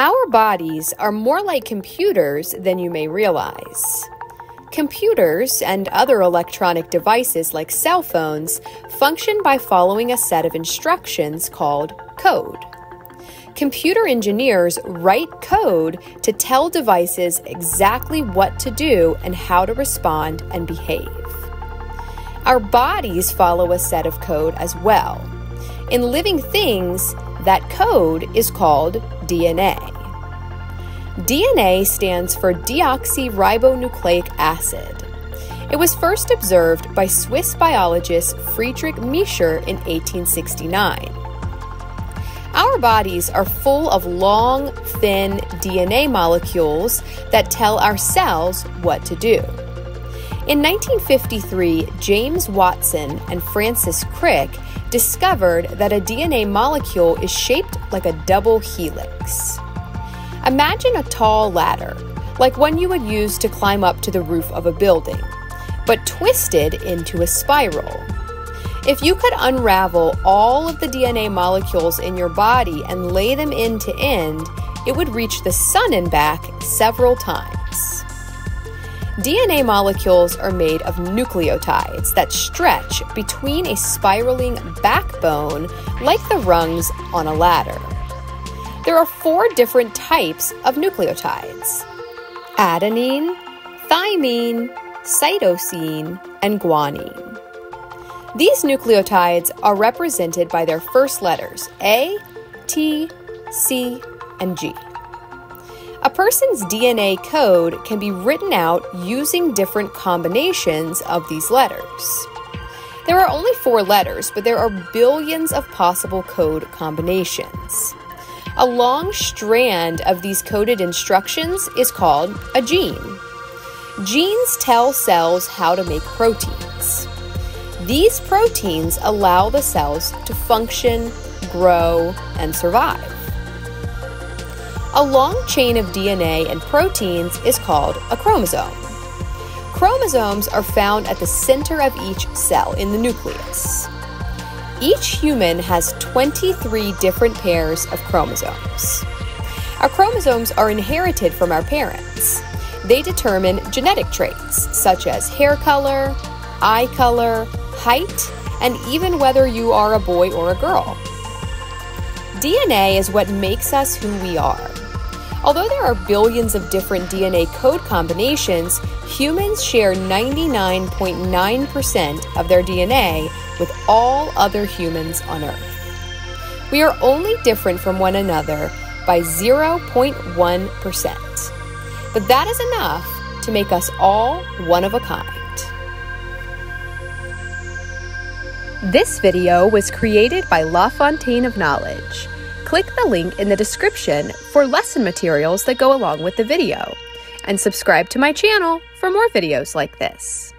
Our bodies are more like computers than you may realize. Computers and other electronic devices like cell phones function by following a set of instructions called code. Computer engineers write code to tell devices exactly what to do and how to respond and behave. Our bodies follow a set of code as well. In living things, that code is called DNA. DNA stands for deoxyribonucleic acid. It was first observed by Swiss biologist Friedrich Miescher in 1869. Our bodies are full of long, thin DNA molecules that tell our cells what to do. In 1953, James Watson and Francis Crick discovered that a DNA molecule is shaped like a double helix. Imagine a tall ladder, like one you would use to climb up to the roof of a building, but twisted into a spiral. If you could unravel all of the DNA molecules in your body and lay them end to end, it would reach the sun and back several times. DNA molecules are made of nucleotides that stretch between a spiraling backbone like the rungs on a ladder. There are four different types of nucleotides adenine, thymine, cytosine, and guanine. These nucleotides are represented by their first letters A, T, C, and G. A person's DNA code can be written out using different combinations of these letters. There are only four letters, but there are billions of possible code combinations. A long strand of these coded instructions is called a gene. Genes tell cells how to make proteins. These proteins allow the cells to function, grow, and survive. A long chain of DNA and proteins is called a chromosome. Chromosomes are found at the center of each cell in the nucleus. Each human has 23 different pairs of chromosomes. Our chromosomes are inherited from our parents. They determine genetic traits such as hair color, eye color, height, and even whether you are a boy or a girl. DNA is what makes us who we are. Although there are billions of different DNA code combinations, humans share 99.9% of their DNA with all other humans on Earth. We are only different from one another by 0.1%. But that is enough to make us all one of a kind. This video was created by LaFountaine of Knowledge. Click the link in the description for lesson materials that go along with the video. And subscribe to my channel for more videos like this.